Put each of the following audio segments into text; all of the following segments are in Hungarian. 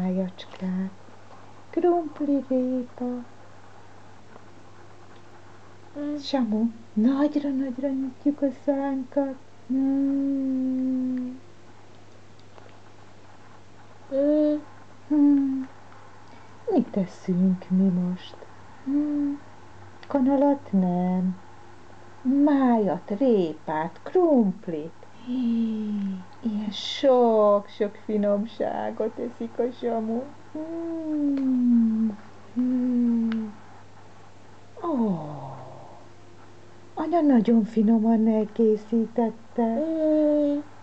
májacskát, krumpli répa. Samu, nagyra-nagyra nyitjuk a szánkat. Hmm. Hmm. Mit teszünk mi most? Hmm. Kanalat nem. Májat, répát, krumplit. Ilyen sok-sok finomságot eszik a Samu. Hmm. Hmm. Oh. Anya nagyon finoman elkészítette.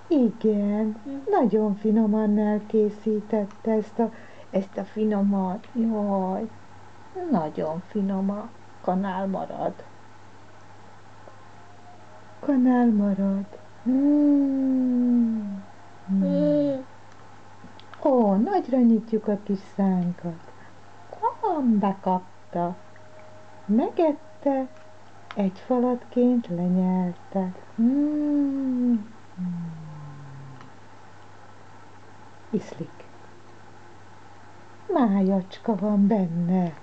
Igen, nagyon finoman elkészítette ezt a, ezt a finomat. Jaj, nagyon finom a kanál marad. Kanál marad. Mm. Mm. Ó, nagyra nyitjuk a kis szánkat. Am, bekapta. Megette, egy falatként lenyelte. Mm. Iszlik. Májacska van benne.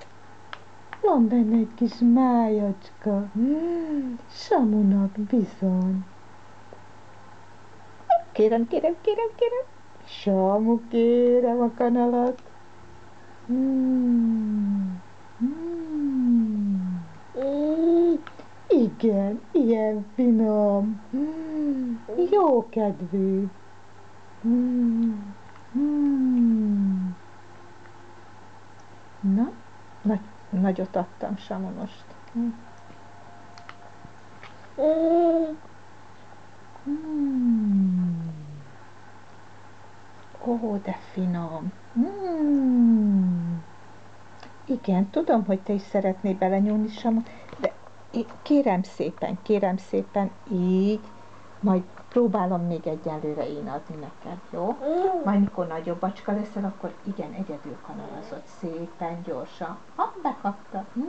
Van benne egy kis májacska. Mm. Samunak bizony. Kérem, kérem, kérem, kérem. Samu, kérem a kanalat. Mm. Mm. Igen, ilyen finom. Mm. Jó kedvű. Mm. Mm. Na, nagy, nagyot adtam Samu most. Mm. Ó, de finom. Mm. Igen, tudom, hogy te is szeretnél belenyúlni, Samu, de kérem szépen, kérem szépen, így, majd próbálom még egyelőre én adni neked, jó? Majd mikor nagyobb bacska leszel, akkor igen, egyedül kanalazott szépen, gyorsan. Ha, bekapta. Mm.